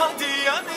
ömür bedel